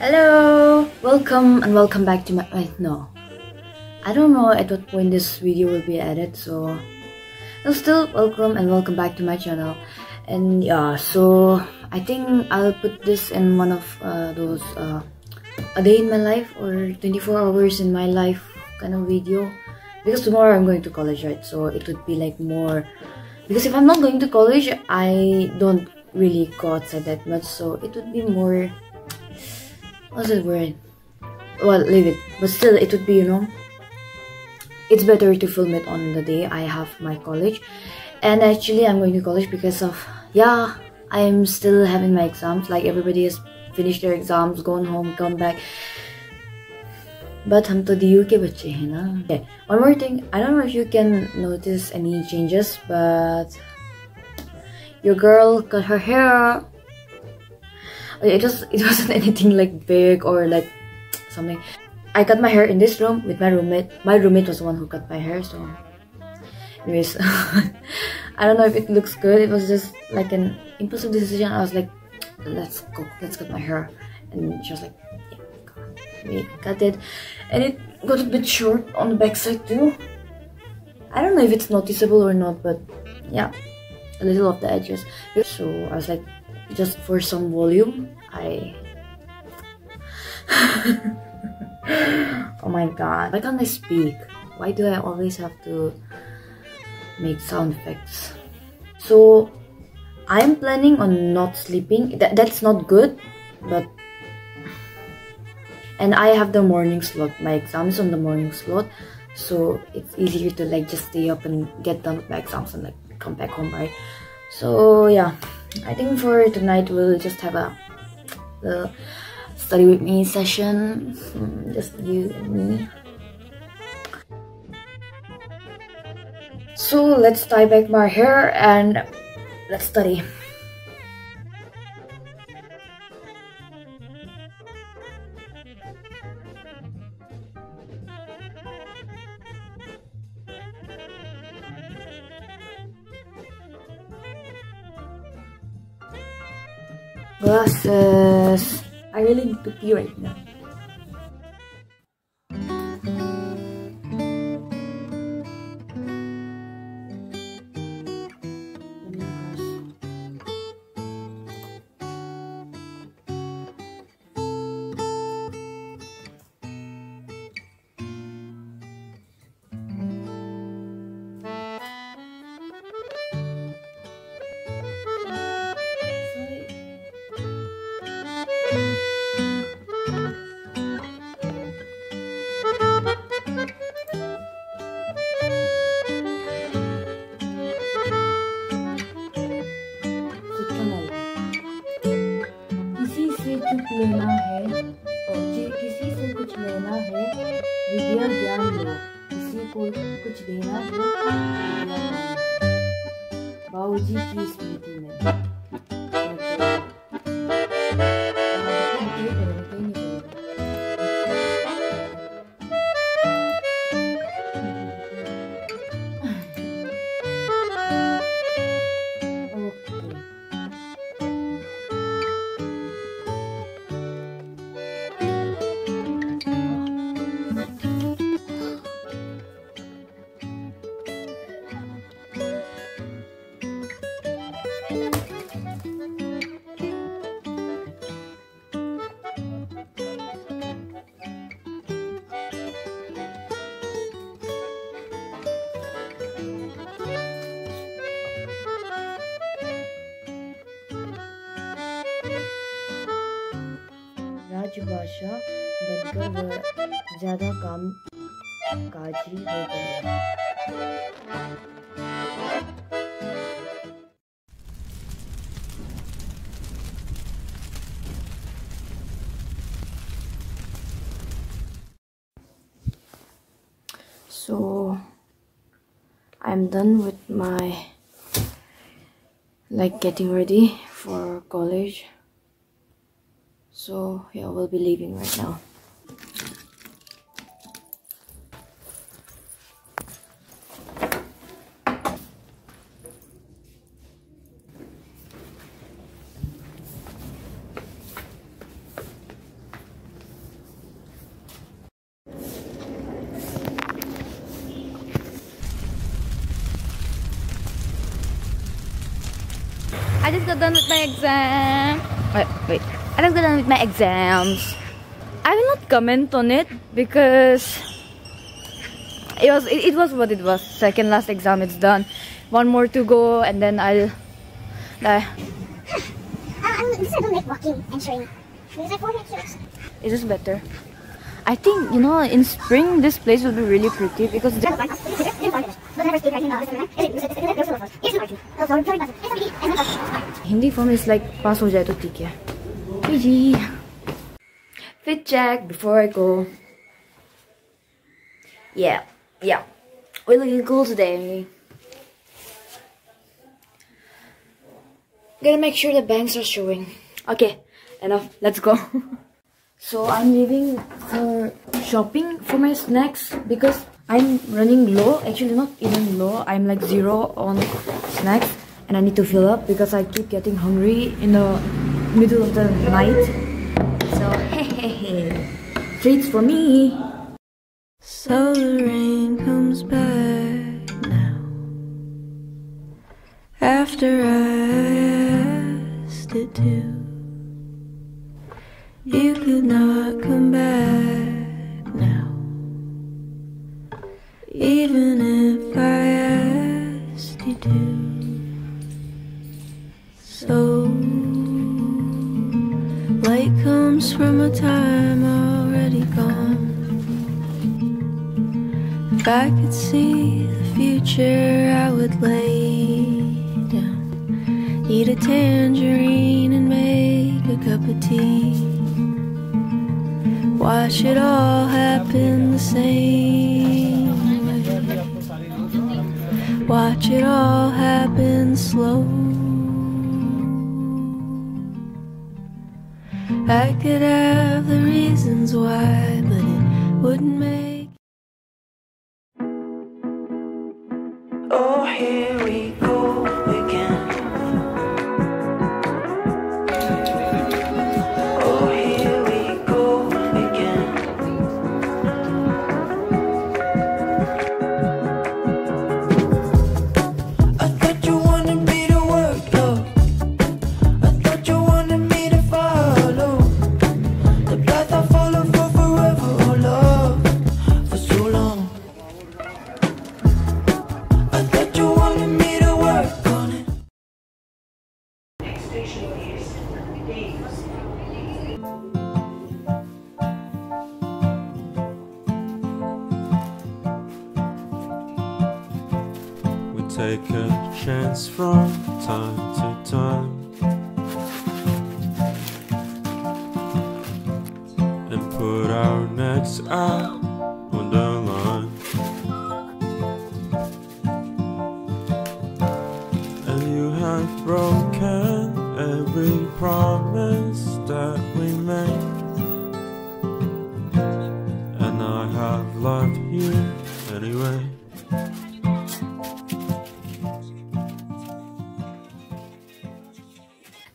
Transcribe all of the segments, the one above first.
Hello! Welcome and welcome back to my- wait, no. I don't know at what point this video will be added, so... No, still welcome and welcome back to my channel. And yeah, so I think I'll put this in one of uh, those uh, a day in my life or 24 hours in my life kind of video. Because tomorrow I'm going to college, right? So it would be like more... Because if I'm not going to college, I don't really go outside that much, so it would be more was it wearing? Well, leave it. But still, it would be, you know, it's better to film it on the day I have my college. And actually, I'm going to college because of, yeah, I'm still having my exams. Like, everybody has finished their exams, gone home, come back. But hum to DU ke bache hai. Okay. One more thing, I don't know if you can notice any changes, but your girl cut her hair it just it wasn't anything like big or like something. I cut my hair in this room with my roommate. My roommate was the one who cut my hair so anyways i don't know if it looks good. It was just like an impulsive decision. I was like let's go let's cut my hair. And she was like yeah, we cut it. And it got a bit short on the backside too. I don't know if it's noticeable or not but yeah a little of the edges. So i was like just for some volume I oh my god why can't I speak? Why do I always have to make sound effects? So I'm planning on not sleeping. That, that's not good but and I have the morning slot my exam is on the morning slot so it's easier to like just stay up and get done with my exams and like come back home right? So yeah I think for tonight we'll just have a the study with me session, hmm, just you and me. So let's tie back my hair and let's study. Glasses. I really need to pee right now. राजभाषा बनकर वह ज़्यादा काम काजी हो गया so I'm done with my like getting ready for college So yeah, we'll be leaving right now. I just got done with my exam. Wait, wait. I just got done with my exams. I will not comment on it because it was it, it was what it was. Second last exam, it's done. One more to go, and then I'll. Uh, um, this I don't like walking and showing because I is this better? I think you know in spring this place will be really pretty because the, Hindi form is like pass ho jaye to theek hai. PG. Fit check before I go. Yeah, yeah. We're looking cool today. Gotta make sure the bangs are showing. Okay, enough. Let's go. so I'm leaving for shopping for my snacks because I'm running low. Actually, not even low. I'm like zero on snacks, and I need to fill up because I keep getting hungry in the middle of the night. So hey, hey, hey. treats for me. So the rain comes back now. After I asked it to, you could not come back light comes from a time already gone. If I could see the future, I would lay down, eat a tangerine, and make a cup of tea. Watch it all happen the same way. Watch it all happen slow. I could have the reasons why, but it wouldn't make. Oh, here we go take a chance from time to time and put our necks out on the line. And you have broken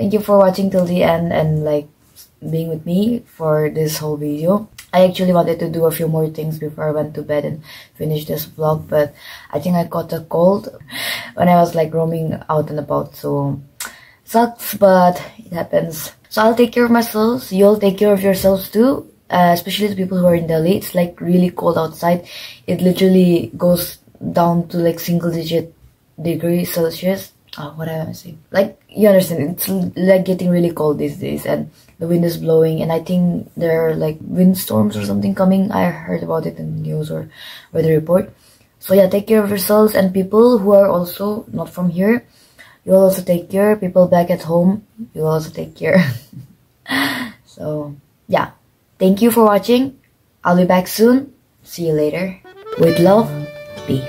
Thank you for watching till the end and like being with me for this whole video. I actually wanted to do a few more things before I went to bed and finish this vlog, but I think I caught a cold when I was like roaming out and about, so sucks, but it happens. So I'll take care of myself. You'll take care of yourselves too. Uh, especially the people who are in Delhi. It's like really cold outside. It literally goes down to like single digit degrees Celsius. Oh, what I saying? Like you understand, it's like getting really cold these days, and the wind is blowing, and I think there are like windstorms or something coming. I heard about it in the news or weather report. So yeah, take care of yourselves and people who are also not from here. You'll also take care. People back at home, you'll also take care. so yeah, thank you for watching. I'll be back soon. See you later. With love, B.